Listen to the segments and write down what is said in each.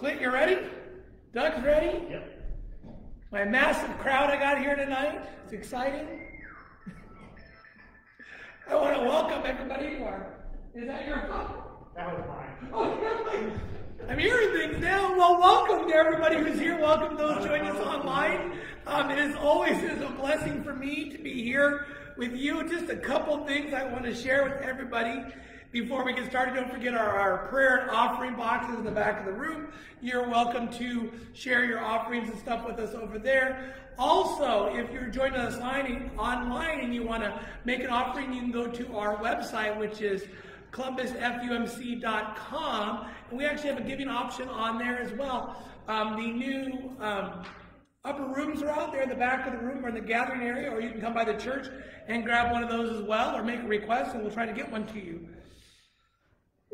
Clint, you ready? Doug's ready? Yep. My massive crowd I got here tonight. It's exciting. I want to welcome everybody who are. Is that your phone? That was mine. Oh, I'm hearing things now. Well, welcome to everybody who's here. Welcome those joining us online. Um, it is always is a blessing for me to be here with you. Just a couple things I want to share with everybody before we get started. Don't forget our, our prayer and offering boxes in the back of the room. You're welcome to share your offerings and stuff with us over there. Also, if you're joining us online, and you want to make an offering, you can go to our website, which is columbusfumc.com. And we actually have a giving option on there as well. Um, the new um, upper rooms are out there in the back of the room or in the gathering area, or you can come by the church and grab one of those as well, or make a request and we'll try to get one to you.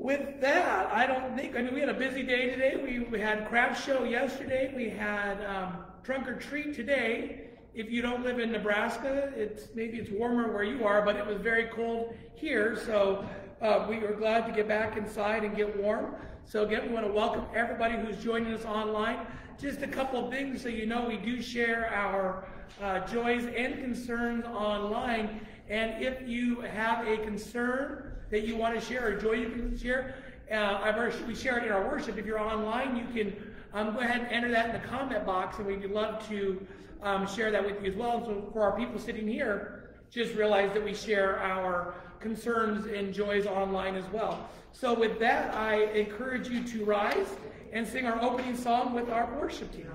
With that, I don't think, I mean, we had a busy day today. We, we had craft show yesterday. We had um, trunk or treat today. If you don't live in Nebraska, it's maybe it's warmer where you are, but it was very cold here. So uh, we were glad to get back inside and get warm. So again, we want to welcome everybody who's joining us online. Just a couple of things so you know we do share our uh, joys and concerns online. And if you have a concern that you want to share or joy you can share, uh, we share it in our worship. If you're online, you can um, go ahead and enter that in the comment box, and we'd love to um, share that with you as well. So for our people sitting here, just realize that we share our concerns and joys online as well. So with that, I encourage you to rise and sing our opening song with our worship team.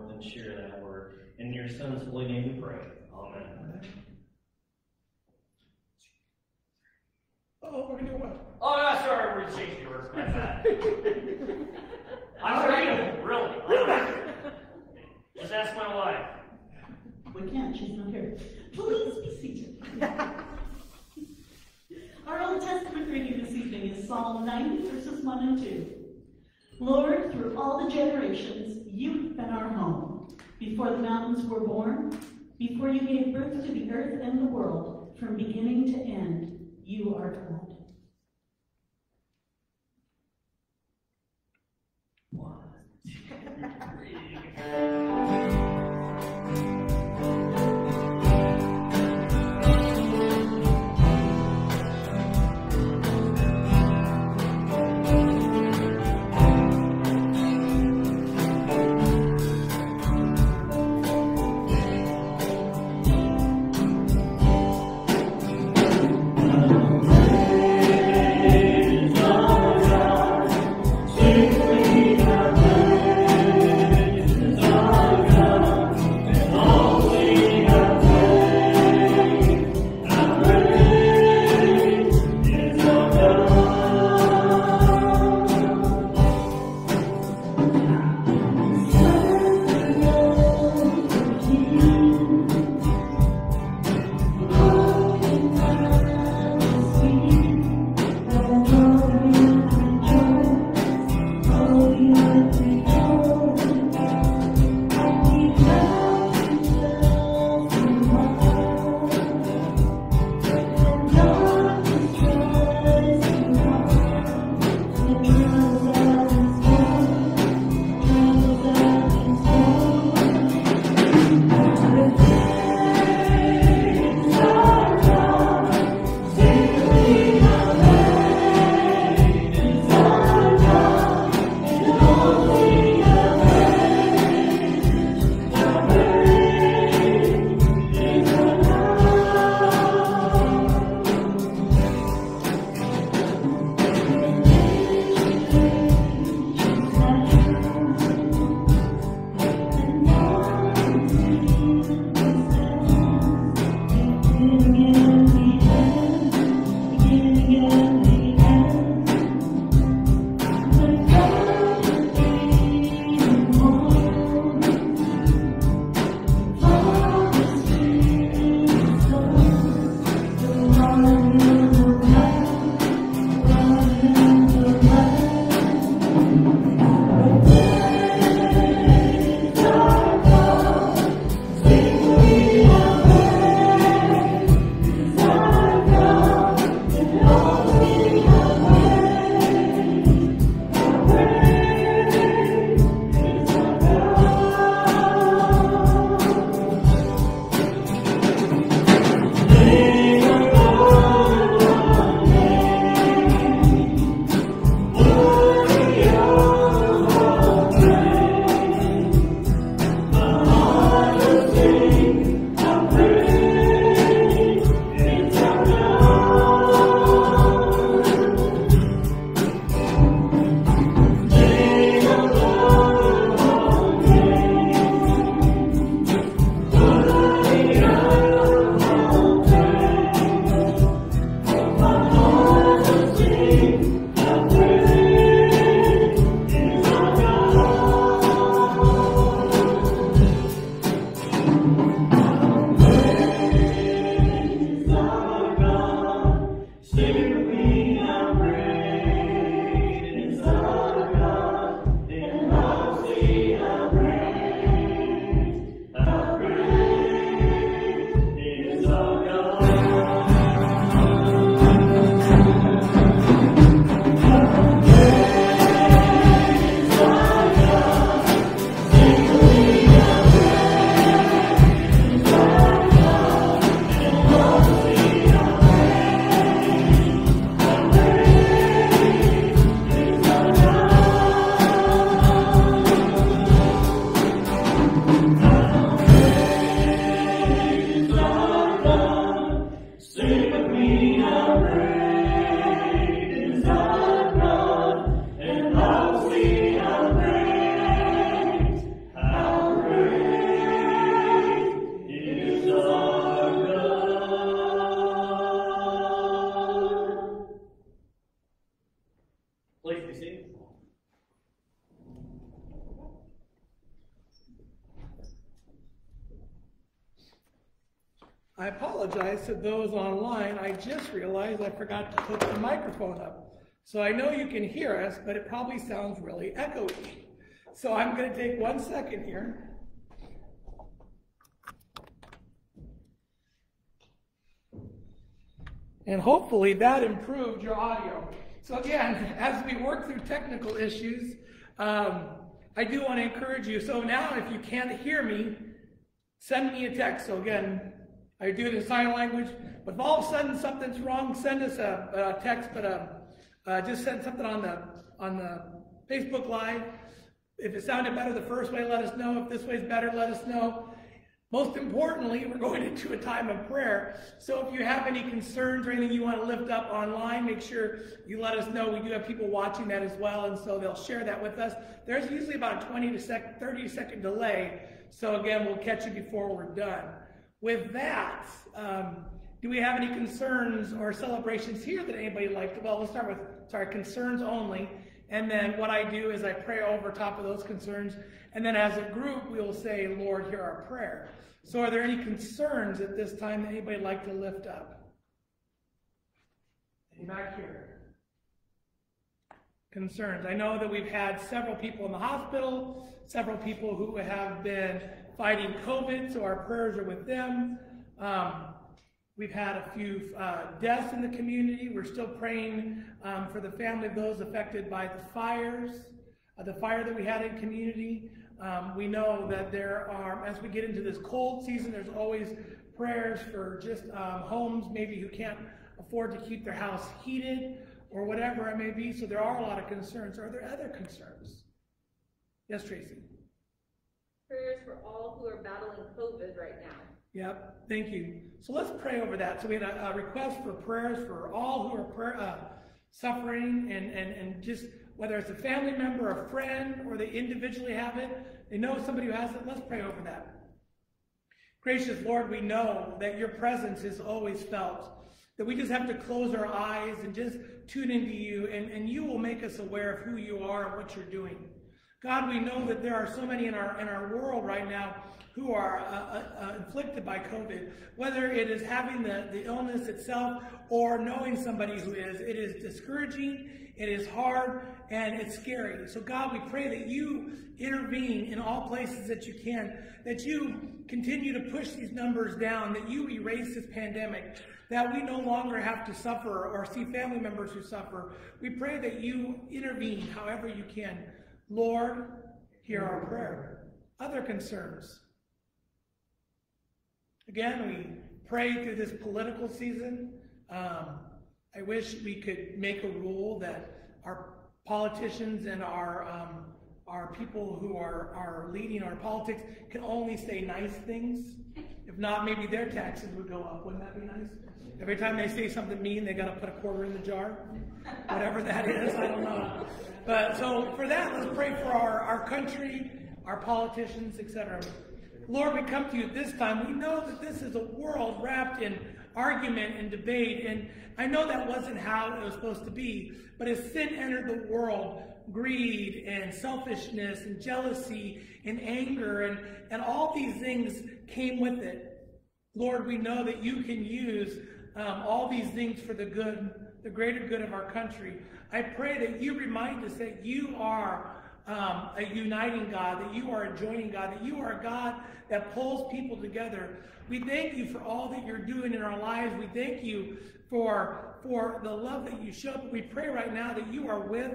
Forth and share that word. In your Son's holy name we pray. Amen. Oh, we're gonna do what? Oh, that's sorry, we're changing words. My bad. I'm reading, really. Just ask my wife. We can't, she's not here. Please be seated. Our Old Testament reading this evening is Psalm 90, verses 1 and 2. Lord, through all the generations, you've been our home. Before the mountains were born, before you gave birth to the earth and the world, from beginning to end, you are God. Sing forgot to put the microphone up. So I know you can hear us, but it probably sounds really echoey. So I'm going to take one second here. And hopefully that improved your audio. So again, as we work through technical issues, um, I do want to encourage you. So now if you can't hear me, send me a text. So again, I do it in sign language. But if all of a sudden something's wrong, send us a, a text, but uh, uh, just send something on the on the Facebook Live. If it sounded better the first way, let us know. If this way's better, let us know. Most importantly, we're going into a time of prayer. So if you have any concerns or anything you want to lift up online, make sure you let us know. We do have people watching that as well, and so they'll share that with us. There's usually about a 20 to 30 second delay. So again, we'll catch you before we're done. With that, um, do we have any concerns or celebrations here that anybody like to? Well, we'll start with, sorry, concerns only. And then what I do is I pray over top of those concerns. And then as a group, we will say, Lord, hear our prayer. So are there any concerns at this time that anybody like to lift up? Back here? Concerns. I know that we've had several people in the hospital, several people who have been fighting COVID, so our prayers are with them. Um, we've had a few uh, deaths in the community. We're still praying um, for the family of those affected by the fires, uh, the fire that we had in community. Um, we know that there are, as we get into this cold season, there's always prayers for just um, homes maybe who can't afford to keep their house heated or whatever it may be. So there are a lot of concerns. Are there other concerns? Yes, Tracy. Prayers for all who are battling COVID right now. Yep, thank you. So let's pray over that. So we had a, a request for prayers for all who are prayer, uh, suffering and, and, and just whether it's a family member, a friend, or they individually have it, they know somebody who has it, let's pray over that. Gracious Lord, we know that your presence is always felt, that we just have to close our eyes and just tune into you, and, and you will make us aware of who you are and what you're doing. God, we know that there are so many in our, in our world right now who are uh, uh, uh, inflicted by COVID, whether it is having the, the illness itself or knowing somebody who is. It is discouraging, it is hard, and it's scary. So, God, we pray that you intervene in all places that you can, that you continue to push these numbers down, that you erase this pandemic, that we no longer have to suffer or see family members who suffer. We pray that you intervene however you can. Lord, hear our prayer. Other concerns. Again, we pray through this political season. Um, I wish we could make a rule that our politicians and our um, our people who are, are leading our politics can only say nice things. If not, maybe their taxes would go up. Wouldn't that be nice? Every time they say something mean, they got to put a quarter in the jar. Whatever that is, I don't know. But so for that, let's pray for our, our country, our politicians, etc. Lord, we come to you this time. We know that this is a world wrapped in argument and debate, and I know that wasn't how it was supposed to be. But as sin entered the world, greed and selfishness and jealousy and anger and, and all these things came with it. Lord, we know that you can use um, all these things for the good, the greater good of our country. I pray that you remind us that you are um, a uniting God, that you are a joining God, that you are a God that pulls people together. We thank you for all that you're doing in our lives. We thank you for, for the love that you show. We pray right now that you are with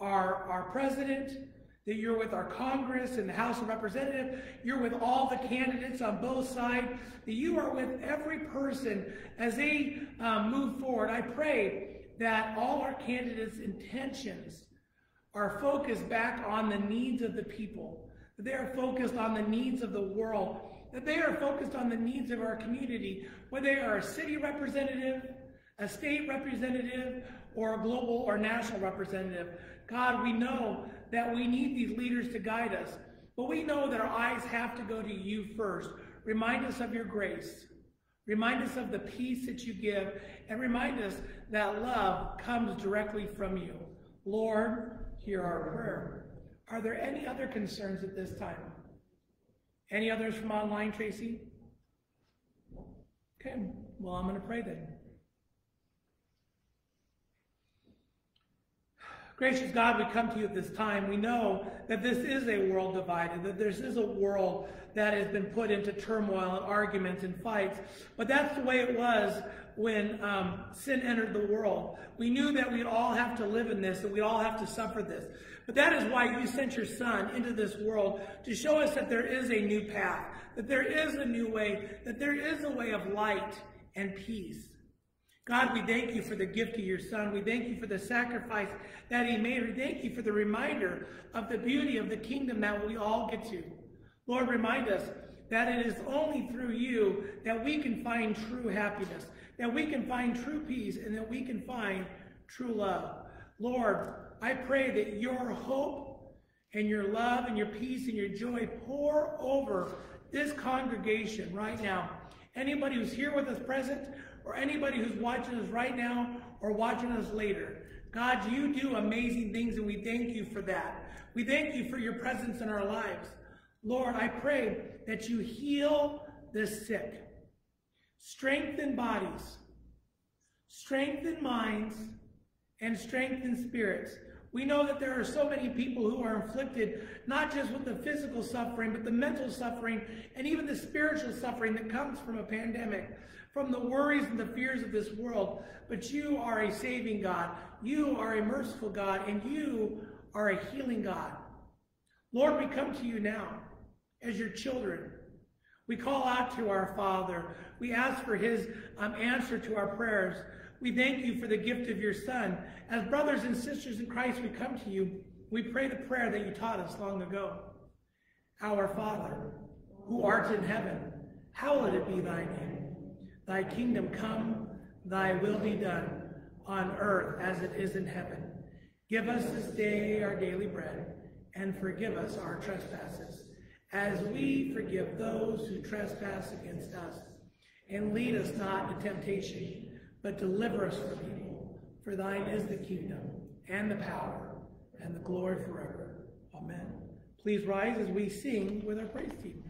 our, our president, that you're with our Congress and the House of Representatives, you're with all the candidates on both sides, that you are with every person as they um, move forward. I pray that all our candidates' intentions are focused back on the needs of the people, that they are focused on the needs of the world, that they are focused on the needs of our community, whether they are a city representative, a state representative, or a global or national representative. God, we know that we need these leaders to guide us, but we know that our eyes have to go to you first. Remind us of your grace. Remind us of the peace that you give, and remind us that love comes directly from you. Lord, hear our prayer. Are there any other concerns at this time? Any others from online, Tracy? Okay, well, I'm going to pray then. Gracious God, we come to you at this time. We know that this is a world divided, that this is a world that has been put into turmoil and arguments and fights. But that's the way it was when um, sin entered the world. We knew that we'd all have to live in this, that we'd all have to suffer this. But that is why you sent your Son into this world to show us that there is a new path, that there is a new way, that there is a way of light and peace. God, we thank you for the gift of your Son. We thank you for the sacrifice that he made. We thank you for the reminder of the beauty of the kingdom that we all get to. Lord, remind us that it is only through you that we can find true happiness, that we can find true peace, and that we can find true love. Lord, I pray that your hope and your love and your peace and your joy pour over this congregation right now. Anybody who's here with us present, or anybody who's watching us right now or watching us later. God, you do amazing things, and we thank you for that. We thank you for your presence in our lives. Lord, I pray that you heal the sick, strengthen bodies, strengthen minds, and strengthen spirits. We know that there are so many people who are inflicted not just with the physical suffering, but the mental suffering and even the spiritual suffering that comes from a pandemic from the worries and the fears of this world. But you are a saving God. You are a merciful God, and you are a healing God. Lord, we come to you now as your children. We call out to our Father. We ask for his um, answer to our prayers. We thank you for the gift of your Son. As brothers and sisters in Christ, we come to you. We pray the prayer that you taught us long ago. Our Father, who art in heaven, hallowed be thy name. Thy kingdom come, thy will be done, on earth as it is in heaven. Give us this day our daily bread, and forgive us our trespasses, as we forgive those who trespass against us. And lead us not into temptation, but deliver us from evil. For thine is the kingdom, and the power, and the glory forever. Amen. Please rise as we sing with our praise team.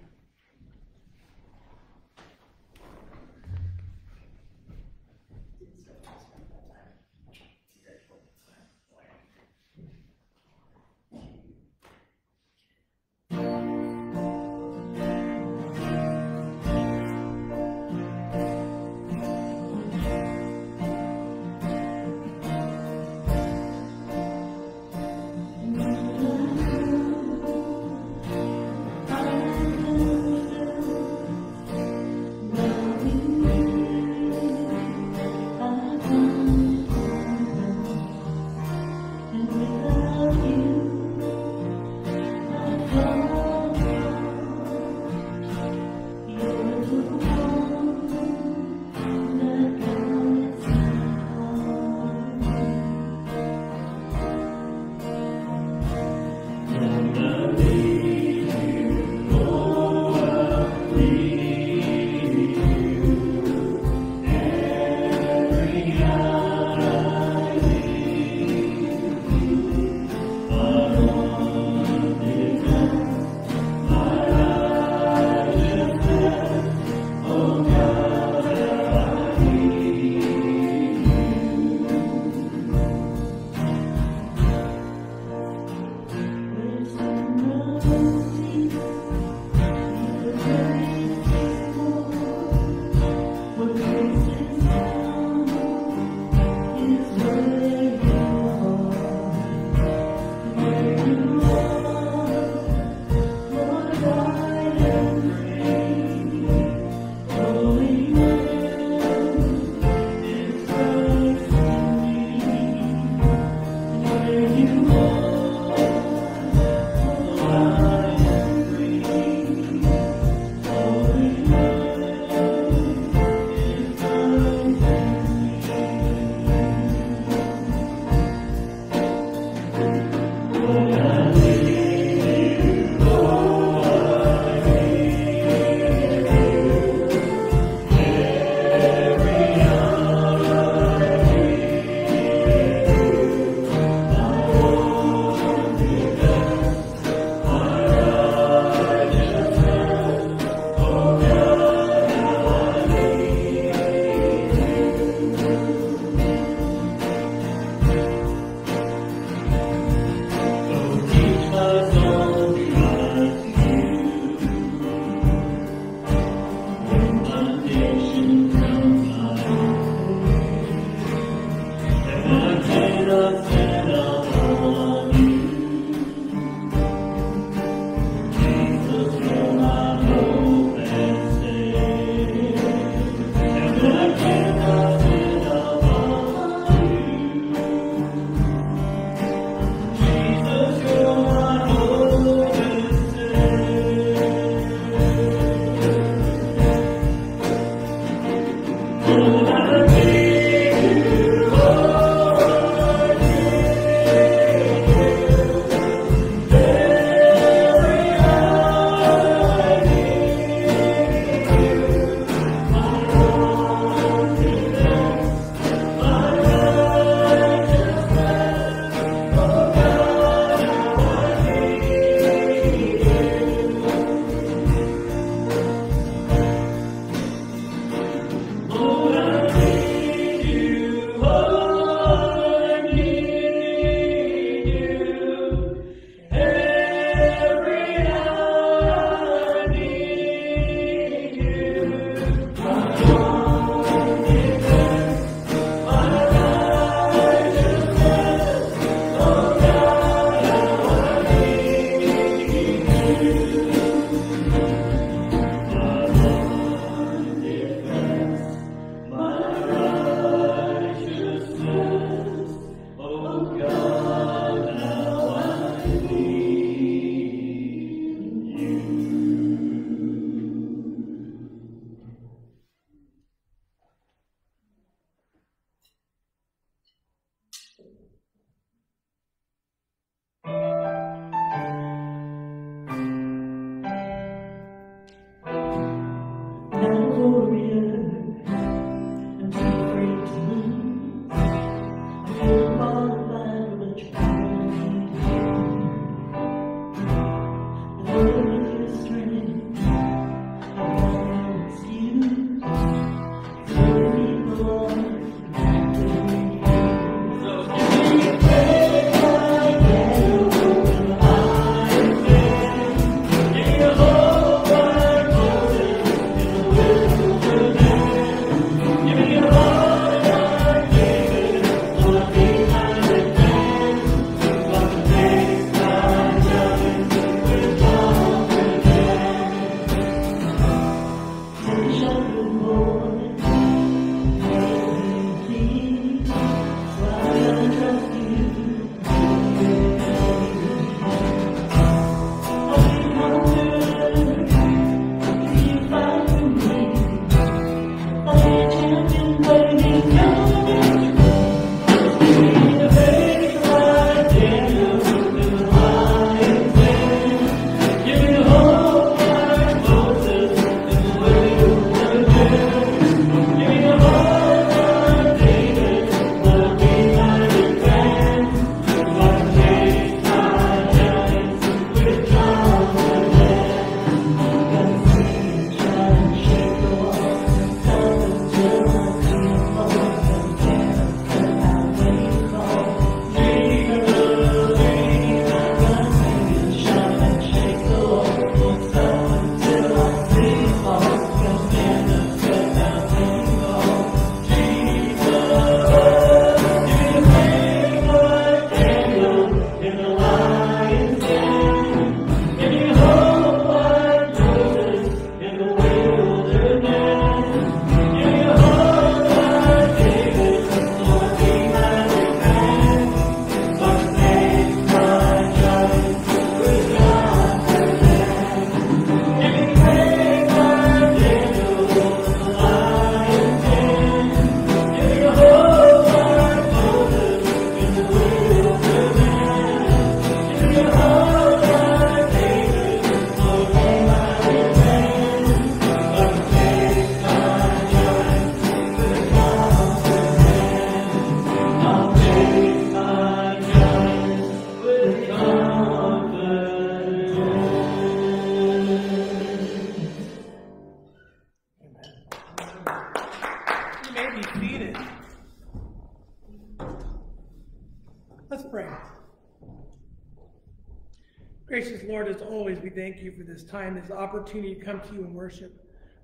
This time, this opportunity to come to you and worship.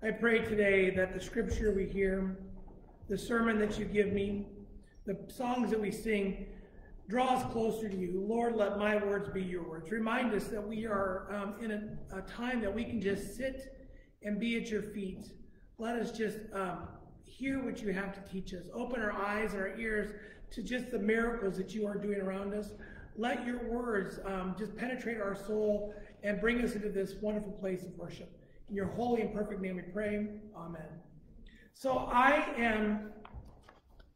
I pray today that the scripture we hear, the sermon that you give me, the songs that we sing, draw us closer to you. Lord, let my words be your words. Remind us that we are um, in a, a, time that we can just sit and be at your feet. Let us just um, hear what you have to teach us. Open our eyes and our ears to just the miracles that you are doing around us. Let your words um, just penetrate our soul and bring us into this wonderful place of worship. In your holy and perfect name we pray. Amen. So I am,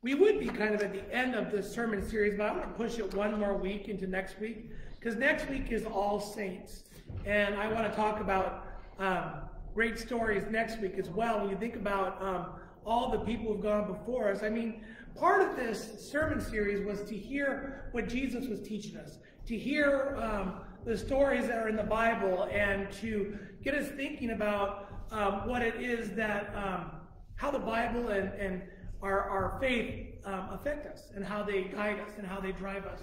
we would be kind of at the end of this sermon series, but I'm going to push it one more week into next week because next week is All Saints. And I want to talk about um, great stories next week as well. When you think about um, all the people who've gone before us, I mean, part of this sermon series was to hear what Jesus was teaching us, to hear um, the stories that are in the Bible, and to get us thinking about um, what it is that, um, how the Bible and, and our, our faith um, affect us, and how they guide us, and how they drive us.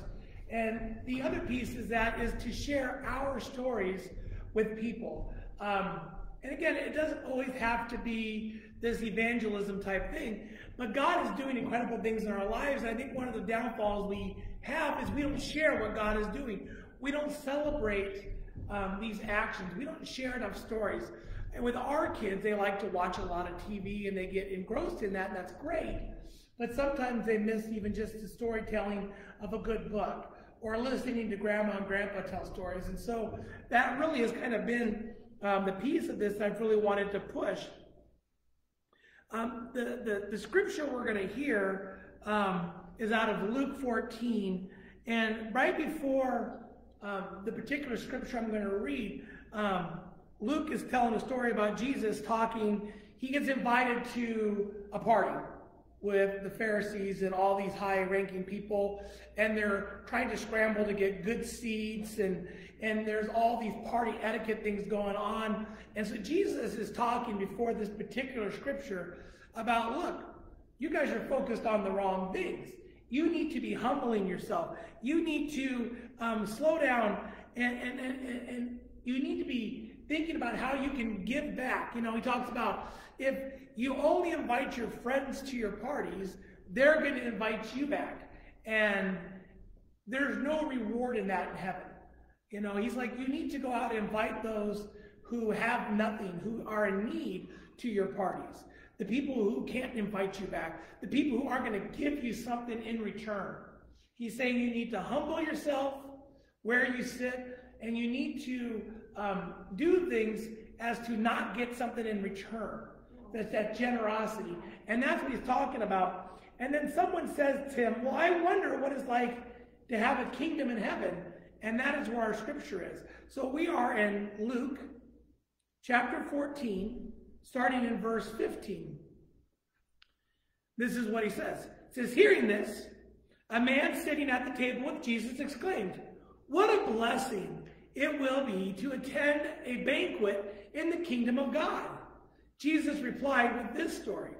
And the other piece is that is to share our stories with people. Um, and again, it doesn't always have to be this evangelism type thing, but God is doing incredible things in our lives. And I think one of the downfalls we have is we don't share what God is doing. We don't celebrate um, these actions. We don't share enough stories. And with our kids, they like to watch a lot of TV and they get engrossed in that, and that's great. But sometimes they miss even just the storytelling of a good book or listening to grandma and grandpa tell stories. And so that really has kind of been um, the piece of this I've really wanted to push. Um, the, the, the, scripture we're going to hear um, is out of Luke 14. And right before um, the particular scripture I'm going to read, um, Luke is telling a story about Jesus talking. He gets invited to a party with the Pharisees and all these high ranking people, and they're trying to scramble to get good seats, and, and there's all these party etiquette things going on. And so Jesus is talking before this particular scripture about look, you guys are focused on the wrong things. You need to be humbling yourself. You need to um, slow down and, and, and, and you need to be thinking about how you can give back. You know, he talks about if you only invite your friends to your parties, they're going to invite you back. And there's no reward in that in heaven. You know, he's like, you need to go out and invite those who have nothing, who are in need to your parties. The people who can't invite you back, the people who aren't going to give you something in return. He's saying you need to humble yourself where you sit, and you need to um, do things as to not get something in return. That's that generosity. And that's what he's talking about. And then someone says to him, Well, I wonder what it's like to have a kingdom in heaven. And that is where our scripture is. So we are in Luke chapter 14, starting in verse 15. This is what he says. It says, Hearing this, a man sitting at the table with Jesus exclaimed, What a blessing it will be to attend a banquet in the kingdom of God. Jesus replied with this story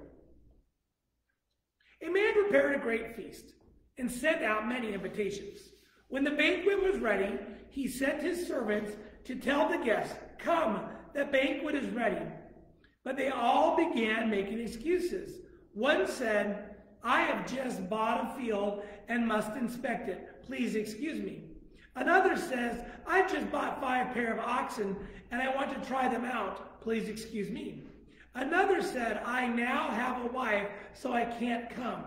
A man prepared a great feast and sent out many invitations. When the banquet was ready, he sent his servants to tell the guests, Come, the banquet is ready. But they all began making excuses. One said, I have just bought a field and must inspect it. Please excuse me. Another says, I just bought five pair of oxen and I want to try them out. Please excuse me. Another said, I now have a wife, so I can't come.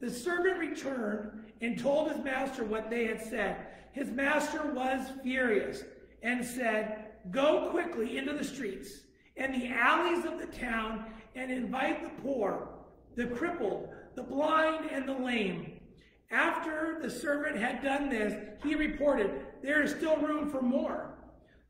The servant returned and told his master what they had said. His master was furious and said, Go quickly into the streets and the alleys of the town and invite the poor, the crippled, the blind, and the lame. After the servant had done this, he reported, There is still room for more.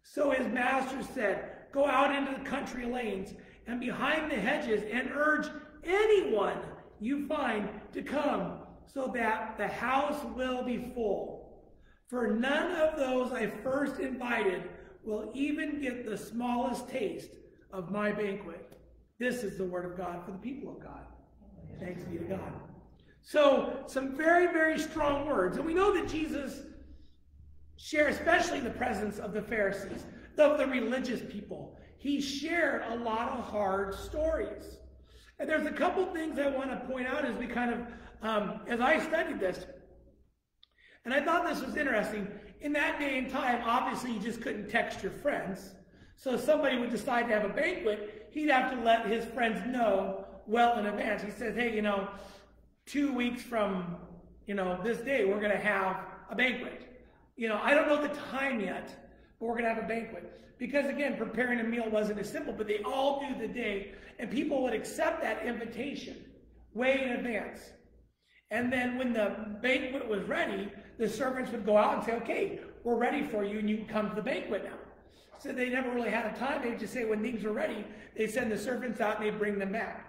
So his master said, Go out into the country lanes and behind the hedges and urge anyone you find to come so that the house will be full. For none of those I first invited will even get the smallest taste of my banquet. This is the word of God for the people of God. Thanks be to God. So, some very, very strong words. And we know that Jesus shared, especially in the presence of the Pharisees, of the religious people, he shared a lot of hard stories. And there's a couple things I want to point out as we kind of, um, as I studied this. And I thought this was interesting. In that day and time, obviously, you just couldn't text your friends. So if somebody would decide to have a banquet, he'd have to let his friends know well in advance. He says, hey, you know, two weeks from, you know, this day, we're going to have a banquet. You know, I don't know the time yet, but we're going to have a banquet. Because again, preparing a meal wasn't as simple, but they all knew the day, and people would accept that invitation way in advance. And then when the banquet was ready, the servants would go out and say, okay, we're ready for you, and you can come to the banquet now. So they never really had a time. They'd just say when things were ready, they send the servants out and they bring them back.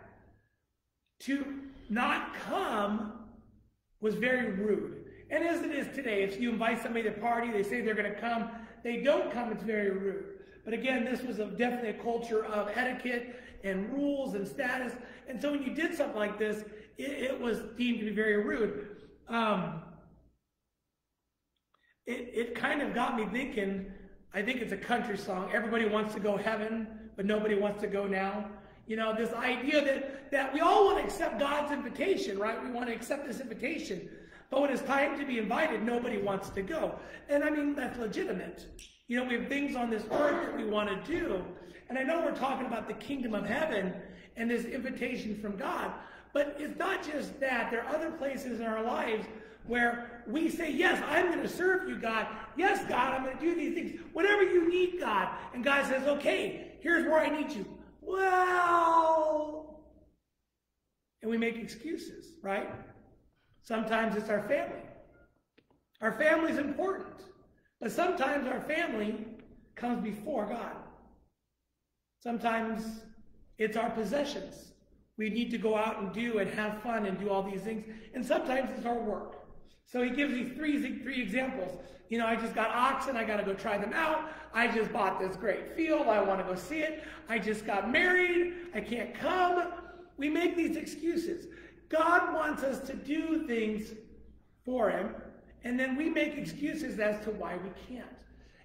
To not come was very rude. And as it is today, if you invite somebody to party, they say they're going to come, they don't come, it's very rude. But again, this was a, definitely a culture of etiquette and rules and status. And so when you did something like this, it, it was deemed to be very rude. Um, it, it kind of got me thinking, I think it's a country song. Everybody wants to go heaven, but nobody wants to go now. You know, this idea that, that we all want to accept God's invitation, right? We want to accept this invitation. But when it's time to be invited, nobody wants to go. And I mean, that's legitimate. You know, we have things on this earth that we want to do. And I know we're talking about the kingdom of heaven and this invitation from God. But it's not just that. There are other places in our lives where we say, Yes, I'm going to serve you, God. Yes, God, I'm going to do these things. Whatever you need, God. And God says, Okay, here's where I need you. Well, and we make excuses, right? Sometimes it's our family. Our family is important, but sometimes our family comes before God. Sometimes it's our possessions. We need to go out and do and have fun and do all these things. And sometimes it's our work. So he gives you three, three examples. You know, I just got oxen, I got to go try them out. I just bought this great field, I want to go see it. I just got married, I can't come. We make these excuses. God wants us to do things for him, and then we make excuses as to why we can't.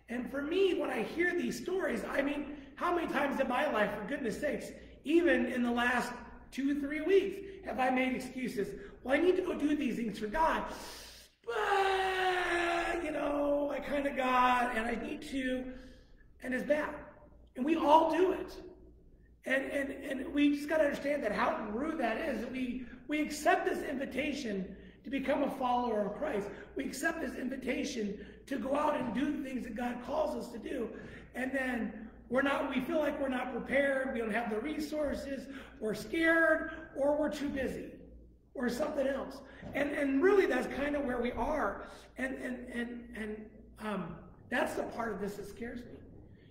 And for me, when I hear these stories, I mean, how many times in my life, for goodness sakes, even in the last two, or three weeks, have I made excuses? Well, I need to go do these things for God but, you know, I kind of got, and I need to, and it's bad. And we all do it. And, and, and we just got to understand that how rude that is. We, we accept this invitation to become a follower of Christ. We accept this invitation to go out and do the things that God calls us to do. And then we're not, we feel like we're not prepared, we don't have the resources, we're scared, or we're too busy or something else. And and really that's kind of where we are. And and and and um, that's the part of this that scares me.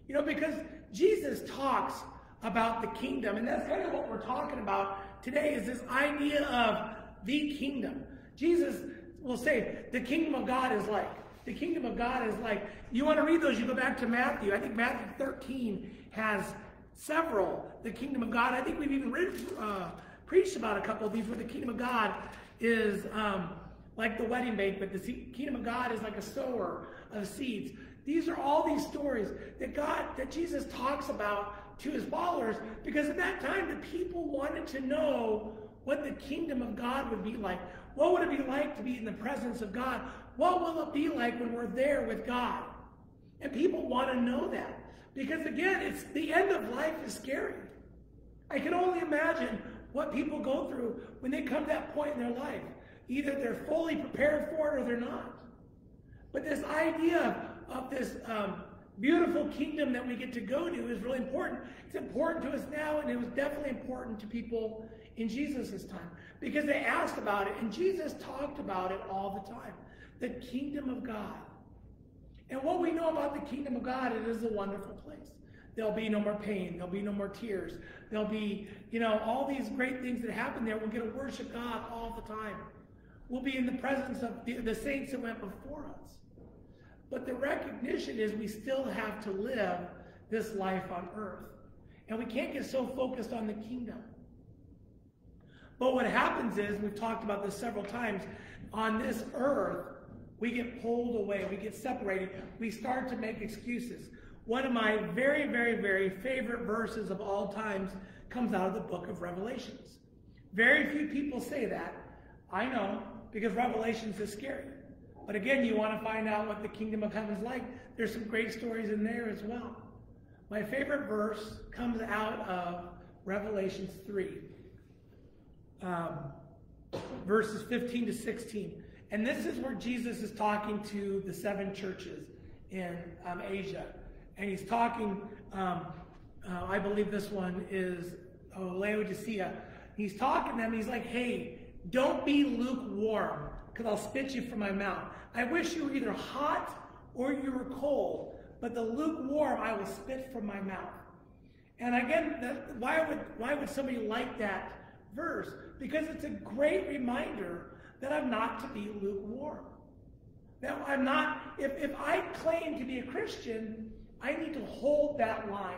You know, because Jesus talks about the kingdom, and that's kind of what we're talking about today is this idea of the kingdom. Jesus will say the kingdom of God is like. The kingdom of God is like. You want to read those, you go back to Matthew. I think Matthew 13 has several. The kingdom of God. I think we've even read, uh, preached about a couple of these where the kingdom of God is um, like the wedding banquet. But the kingdom of God is like a sower of seeds. These are all these stories that God, that Jesus talks about to his followers because at that time the people wanted to know what the kingdom of God would be like. What would it be like to be in the presence of God? What will it be like when we're there with God? And people want to know that because again, it's the end of life is scary. I can only imagine what people go through when they come to that point in their life. Either they're fully prepared for it or they're not. But this idea of this um, beautiful kingdom that we get to go to is really important. It's important to us now, and it was definitely important to people in Jesus' time because they asked about it, and Jesus talked about it all the time. The kingdom of God. And what we know about the kingdom of God, it is a wonderful place. There'll be no more pain. There'll be no more tears. There'll be, you know, all these great things that happen there. We'll get to worship God all the time. We'll be in the presence of the, the saints that went before us. But the recognition is we still have to live this life on earth. And we can't get so focused on the kingdom. But what happens is, we've talked about this several times, on this earth, we get pulled away, we get separated, we start to make excuses. One of my very, very, very favorite verses of all times comes out of the book of Revelations. Very few people say that. I know, because Revelations is scary. But again, you want to find out what the kingdom of heaven is like. There's some great stories in there as well. My favorite verse comes out of Revelations 3, um, verses 15 to 16. And this is where Jesus is talking to the seven churches in um, Asia. and he's talking. Um, uh, I believe this one is oh, Laodicea. He's talking to them. He's like, "Hey, don't be lukewarm, because I'll spit you from my mouth. I wish you were either hot or you were cold, but the lukewarm I will spit from my mouth." And again, why would why would somebody like that verse? Because it's a great reminder that I'm not to be lukewarm. Now, I'm not, if, if I claim to be a Christian, I need to hold that line.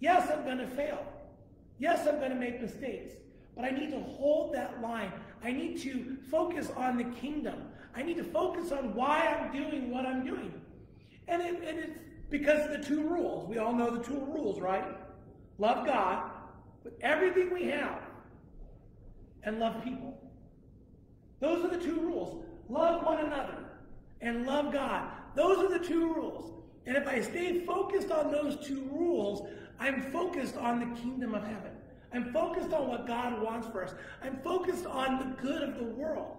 Yes, I'm going to fail. Yes, I'm going to make mistakes. But I need to hold that line. I need to focus on the kingdom. I need to focus on why I'm doing what I'm doing. And, it, and it's because of the two rules. We all know the two rules, right? Love God with everything we have and love people. Those are the two rules. Love one another and love God. Those are the two rules. And if I stay focused on those two rules, I'm focused on the kingdom of heaven. I'm focused on what God wants for us. I'm focused on the good of the world.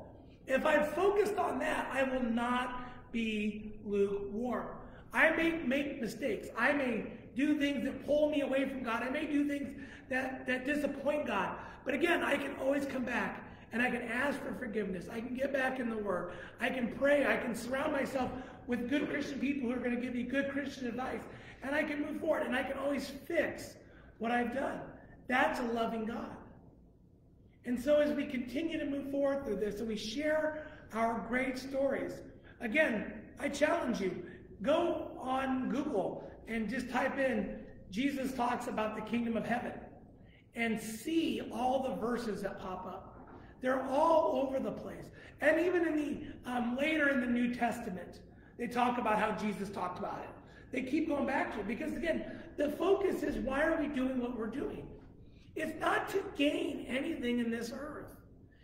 If I'm focused on that, I will not be lukewarm. I may make mistakes. I may do things that pull me away from God. I may do things that, that disappoint God. But again, I can always come back and I can ask for forgiveness. I can get back in the Word. I can pray. I can surround myself with good Christian people who are going to give me good Christian advice. And I can move forward and I can always fix what I've done. That's a loving God. And so as we continue to move forward through this and we share our great stories, again, I challenge you, go on Google and just type in Jesus talks about the kingdom of heaven and see all the verses that pop up. They're all over the place. And even in the um, later in the New Testament, they talk about how Jesus talked about it. They keep going back to it because again, the focus is why are we doing what we're doing? It's not to gain anything in this earth.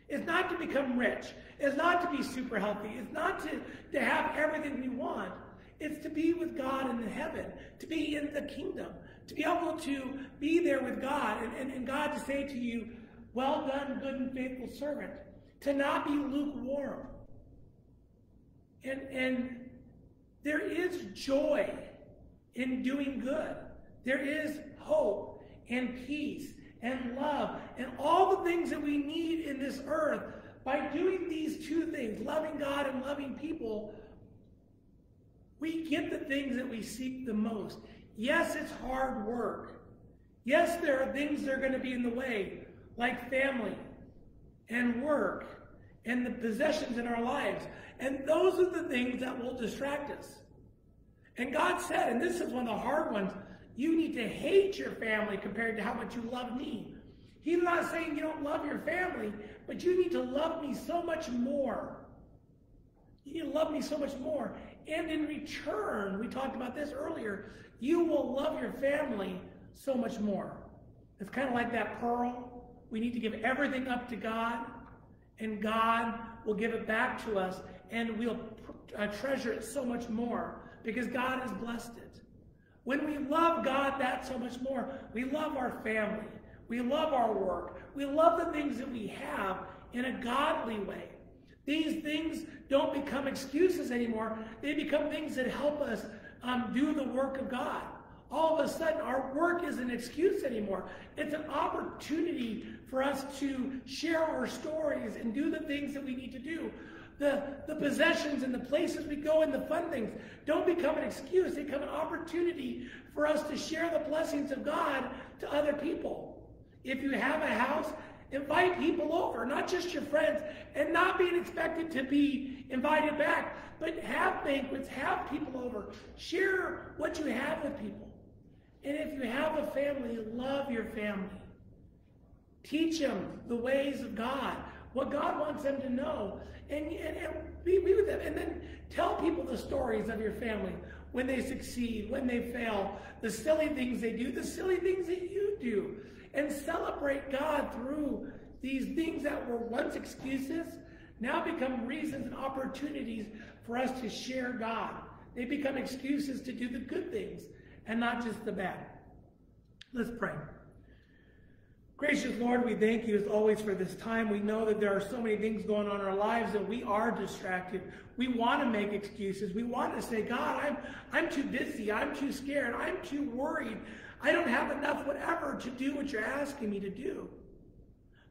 It's not to become rich. It's not to be super healthy. It's not to, to have everything we want. It's to be with God in the heaven, to be in the kingdom, to be able to be there with God and, and, and God to say to you, well done, good and faithful servant. To not be lukewarm. And, and there is joy in doing good. There is hope and peace and love and all the things that we need in this earth. By doing these two things, loving God and loving people, we get the things that we seek the most. Yes, it's hard work. Yes, there are things that are going to be in the way like family and work and the possessions in our lives. And those are the things that will distract us. And God said, and this is one of the hard ones, you need to hate your family compared to how much you love me. He's not saying you don't love your family, but you need to love me so much more. You love me so much more. And in return, we talked about this earlier, you will love your family so much more. It's kind of like that pearl we need to give everything up to God, and God will give it back to us, and we'll uh, treasure it so much more because God has blessed it. When we love God that so much more, we love our family, we love our work, we love the things that we have in a godly way. These things don't become excuses anymore. They become things that help us um, do the work of God all of a sudden our work is an excuse anymore. It's an opportunity for us to share our stories and do the things that we need to do. The, the possessions and the places we go and the fun things don't become an excuse. They become an opportunity for us to share the blessings of God to other people. If you have a house, invite people over, not just your friends, and not being expected to be invited back, but have banquets, have people over, share what you have with people. And if you have a family, love your family. Teach them the ways of God, what God wants them to know, and, and, and be, be with them. And then tell people the stories of your family when they succeed, when they fail, the silly things they do, the silly things that you do. And celebrate God through these things that were once excuses, now become reasons and opportunities for us to share God. They become excuses to do the good things and not just the bad. Let's pray. Gracious Lord, we thank you as always for this time. We know that there are so many things going on in our lives that we are distracted. We want to make excuses. We want to say, God, I'm, I'm too busy. I'm too scared. I'm too worried. I don't have enough whatever to do what you're asking me to do.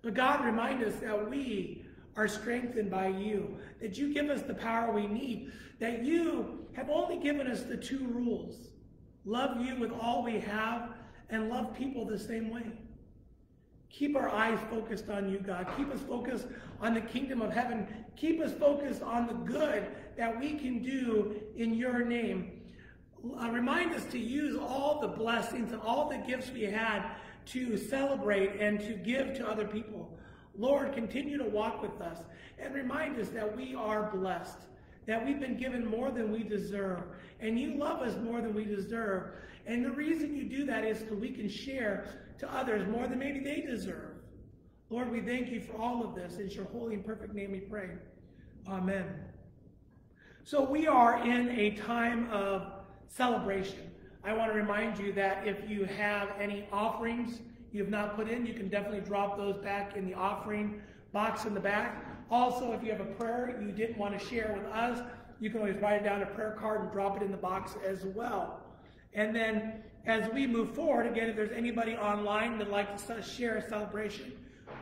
But God, remind us that we are strengthened by you, that you give us the power we need, that you have only given us the two rules love you with all we have and love people the same way. Keep our eyes focused on you, God. Keep us focused on the kingdom of heaven. Keep us focused on the good that we can do in your name. Uh, remind us to use all the blessings and all the gifts we had to celebrate and to give to other people. Lord, continue to walk with us and remind us that we are blessed, that we've been given more than we deserve, and you love us more than we deserve. And the reason you do that is so we can share to others more than maybe they deserve. Lord, we thank you for all of this. In your holy and perfect name we pray. Amen. So we are in a time of celebration. I want to remind you that if you have any offerings you have not put in, you can definitely drop those back in the offering box in the back. Also, if you have a prayer you didn't want to share with us, you can always write it down a prayer card and drop it in the box as well. And then as we move forward, again, if there's anybody online that'd like to share a celebration,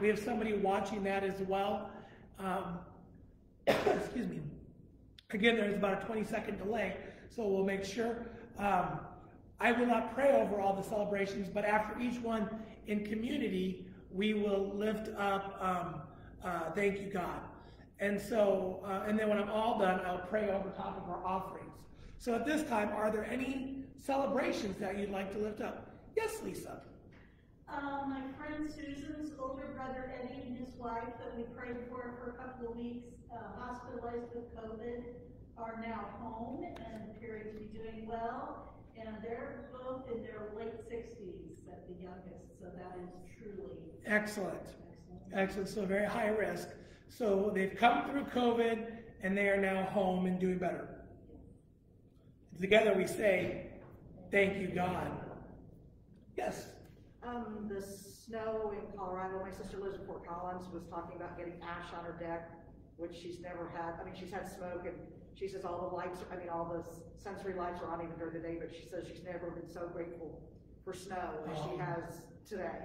we have somebody watching that as well. Um, excuse me. Again, there's about a 20 second delay, so we'll make sure. Um, I will not pray over all the celebrations, but after each one in community, we will lift up, um, uh, thank you, God. And so, uh, and then when I'm all done, I'll pray over top of our offerings. So at this time, are there any celebrations that you'd like to lift up? Yes, Lisa. Uh, my friend Susan's older brother Eddie and his wife that we prayed for for a couple of weeks, uh, hospitalized with COVID, are now home and appearing to be doing well. And they're both in their late 60s at the youngest, so that is truly excellent. Excellent. Excellent. So very high risk. So they've come through COVID and they are now home and doing better. Together we say, Thank you, God. Yes. Um, the snow in Colorado, my sister lives in Fort Collins, was talking about getting ash on her deck, which she's never had. I mean, she's had smoke and she says all the lights, I mean, all the sensory lights are on even during the day, but she says she's never been so grateful for snow as she Oh. has today.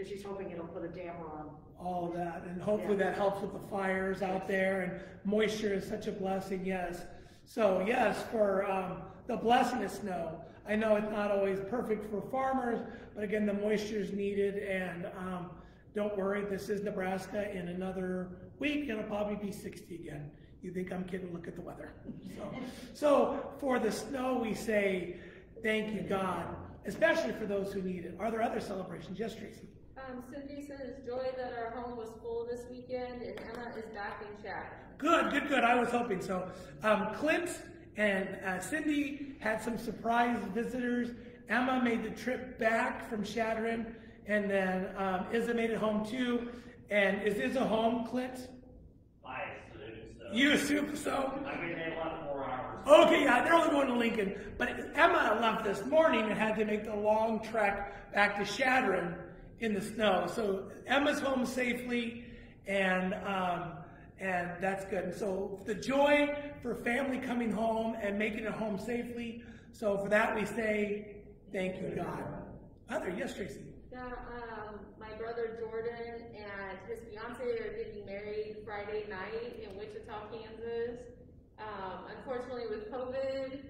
Because she's hoping it'll put a damper on. all that, and hopefully Yeah. that helps with the fires out there. And moisture is such a blessing. Yes. So yes, for um, the blessing of snow. I know it's not always perfect for farmers, but again, the moisture is needed. And um, don't worry, this is Nebraska. In another week, it'll probably be 60 again. You think I'm kidding? Look at the weather. So, so for the snow, we say thank you, God, especially for those who need it. Are there other celebrations? Yes, Tracy. Um, Cindy says joy that our home was full this weekend and Emma is back in chat. Good, good, good. I was hoping so. Um, Clint and uh, Cindy had some surprise visitors. Emma made the trip back from Chadron, and then um, Izza made it home too. And is Izza home, Clint? I assume so. You assume so? I mean, they left four hours. Okay, yeah, they're only going to Lincoln. But Emma left this morning and had to make the long trek back to Chadron in the snow. So Emma's home safely, and um, and that's good. And so the joy for family coming home and making it home safely. So for that we say thank you, God. Other yes, Tracy. Yeah, um, my brother Jordan and his fiance are getting married Friday night in Wichita, Kansas. Um, unfortunately, with COVID,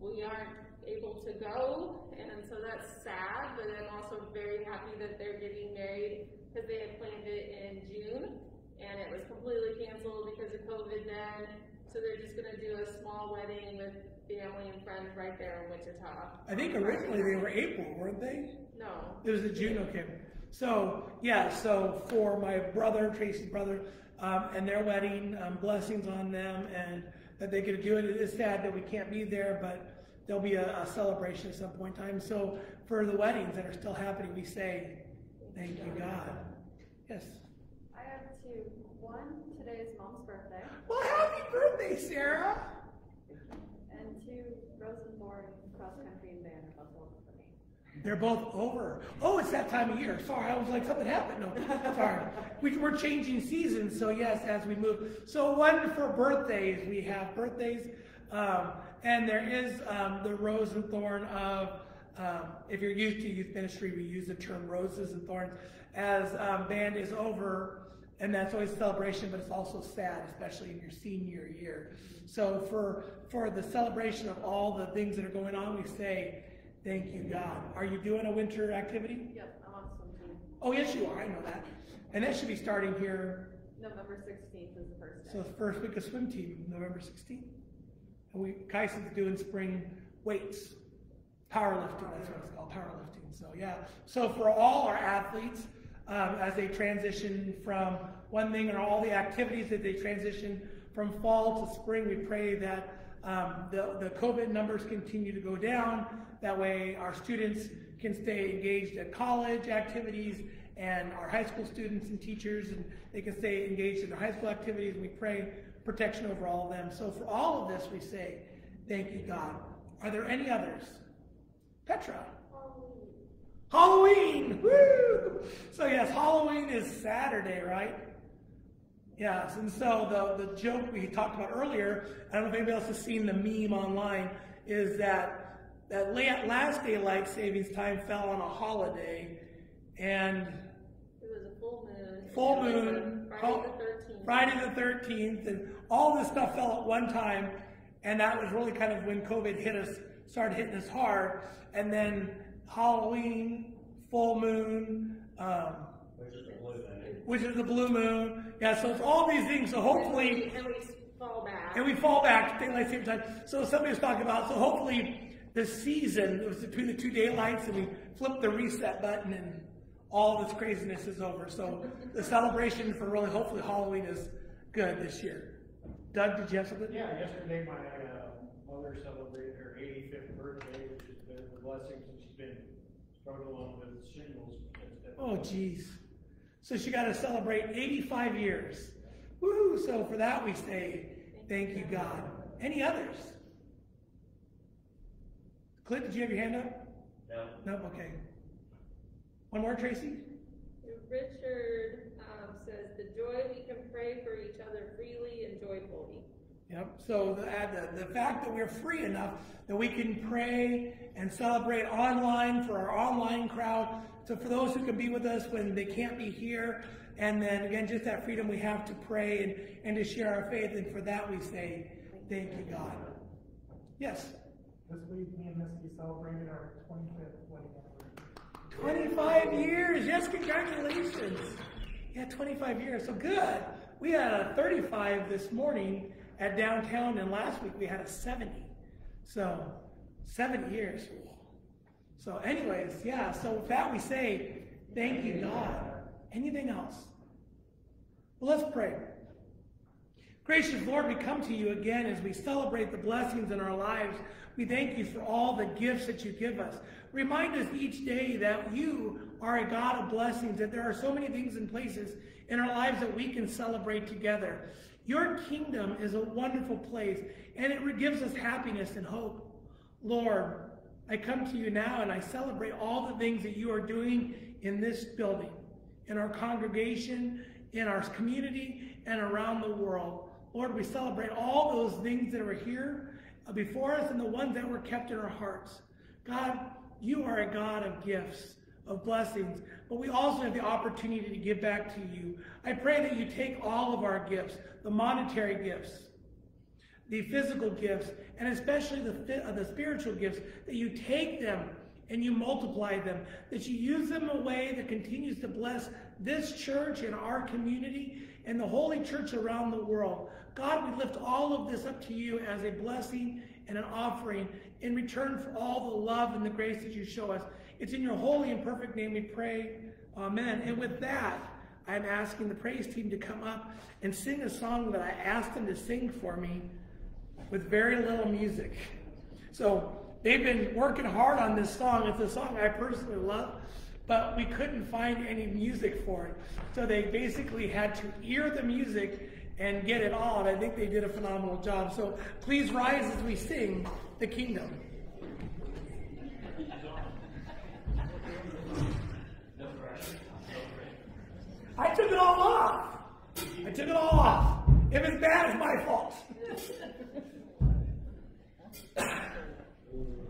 we aren't able to go, and so that's sad. But I'm also very happy that they're getting married because they had planned it in June, and it was completely canceled because of COVID then. So they're just going to do a small wedding with family and friends right there in Wichita. I think originally they were April, weren't they? No. It was a June, okay. So, yeah, so for my brother, Tracy's brother, um, and their wedding, um, blessings on them and that they could do it. It is sad that we can't be there, but there'll be a, a celebration at some point in time. So for the weddings that are still happening, we say, thank you, God. Yes. I have two. One, today is mom's birthday, Well, happy birthday, Sarah. and two, Rosenborn cross country and band are both over for me. They're both over. Oh, it's that time of year. Sorry, I was like, something happened. No, sorry. We, we're changing seasons, so yes, as we move. So one for birthdays, we have birthdays, um, and there is um, the rose and thorn of, um, if you're used to youth ministry, we use the term roses and thorns. As um, band is over, and that's always a celebration, but it's also sad, especially in your senior year. So for for the celebration of all the things that are going on, we say, Thank you, God. Are you doing a winter activity? Yep, I'm on swim team. Oh, yes, you are. I know that. And that should be starting here. November sixteenth is the first So day. the first week of swim team, November 16th. And we, Kyson's doing spring weights, powerlifting. That's what it's called, powerlifting. So yeah. So for all our athletes, um, as they transition from one thing or all the activities that they transition from fall to spring, we pray that um, the, the COVID numbers continue to go down. That way, our students can stay engaged at college activities, and our high school students and teachers, and they can stay engaged in their high school activities. We pray protection over all of them. So, for all of this, we say, Thank you, God. Are there any others? Petra. Halloween! Woo! So, yes, Halloween is Saturday, right? Yes, and so the, the joke we talked about earlier, I don't know if anybody else has seen the meme online, is that that la- last daylight savings time fell on a holiday, and full moon. full It was moon, a hol- Friday the thirteenth. Friday the 13th, and all this stuff fell at one time, and that was really kind of when COVID hit us, started hitting us hard, and then Halloween, full moon, um, which is the blue moon. Yeah, so it's all these things. So hopefully, And we fall back. and we fall back to daylight saving time. So somebody was talking about, so hopefully the season, it was between the two daylights, and we flip the reset button, and all this craziness is over. So the celebration for really, hopefully Halloween is good this year. Doug, did you have something? Yeah, yesterday my uh, mother celebrated her 85th birthday, which has been a blessing since she's been struggling with shingles. since. Oh, geez. So she got to celebrate 85 years. Woohoo! So for that we say, thank you, God. Any others? Clint, did you have your hand up? No. Nope, okay. One more, Tracy? Richard um, says, the joy we can pray for each other freely and joyfully. Yep. So the, uh, the, the fact that we're free enough that we can pray and celebrate online for our online crowd. So for those who can be with us when they can't be here, and then again, just that freedom we have to pray and, and to share our faith. And for that we say, thank you, God. Yes. This week, me and Misty celebrated our 25th wedding anniversary. 25 years. Yes, congratulations. Yeah, 25 years. So good. We had a 35 this morning at downtown, and last week we had a 70. So, seven years. So, anyways, yeah. So, with that we say, thank you, God. Anything else? Well, let's pray. Gracious Lord, we come to you again as we celebrate the blessings in our lives. We thank you for all the gifts that you give us. Remind us each day that you are a God of blessings, that there are so many things and places in our lives that we can celebrate together. Your kingdom is a wonderful place, and it gives us happiness and hope. Lord, I come to you now and I celebrate all the things that you are doing in this building, in our congregation, in our community, and around the world. Lord, we celebrate all those things that are here uh, before us and the ones that were kept in our hearts. God, you are a God of gifts, of blessings, but we also have the opportunity to give back to you. I pray that you take all of our gifts, the monetary gifts, the physical gifts, and especially the, uh, the spiritual gifts, that you take them and you multiply them, that you use them in a way that continues to bless this church and our community and the holy church around the world. God, we lift all of this up to you as a blessing and an offering in return for all the love and the grace that you show us. It's in your holy and perfect name we pray. Amen. And with that, I'm asking the praise team to come up and sing a song that I asked them to sing for me with very little music. So they've been working hard on this song. It's a song I personally love, but we couldn't find any music for it. So they basically had to ear the music and get it on. I think they did a phenomenal job. So please rise as we sing the kingdom. I took it all off. I took it all off. If it's bad, it's my fault.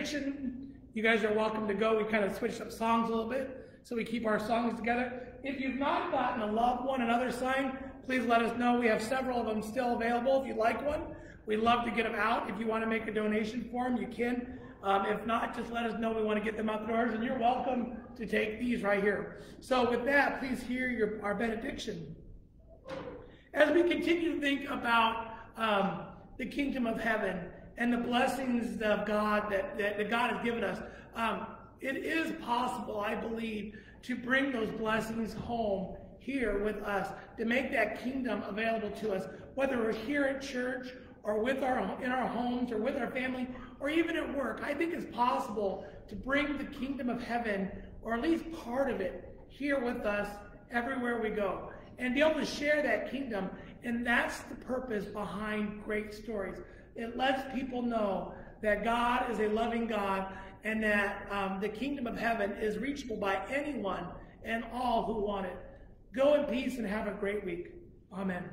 you guys are welcome to go. We kind of switched up songs a little bit, so we keep our songs together. If you've not gotten a loved one another sign, please let us know. We have several of them still available. If you'd like one, we'd love to get them out. If you want to make a donation for them, you can. Um, if not, just let us know. We want to get them out the doors, and you're welcome to take these right here. So with that, please hear your, our benediction. As we continue to think about um, the kingdom of heaven and the blessings of God that, that, that God has given us, um, it is possible, I believe, to bring those blessings home here with us, to make that kingdom available to us, whether we're here at church or with our in our homes or with our family or even at work. I think it's possible to bring the kingdom of heaven, or at least part of it, here with us everywhere we go and be able to share that kingdom. And that's the purpose behind great stories. It lets people know that God is a loving God and that um, the kingdom of heaven is reachable by anyone and all who want it. Go in peace and have a great week. Amen.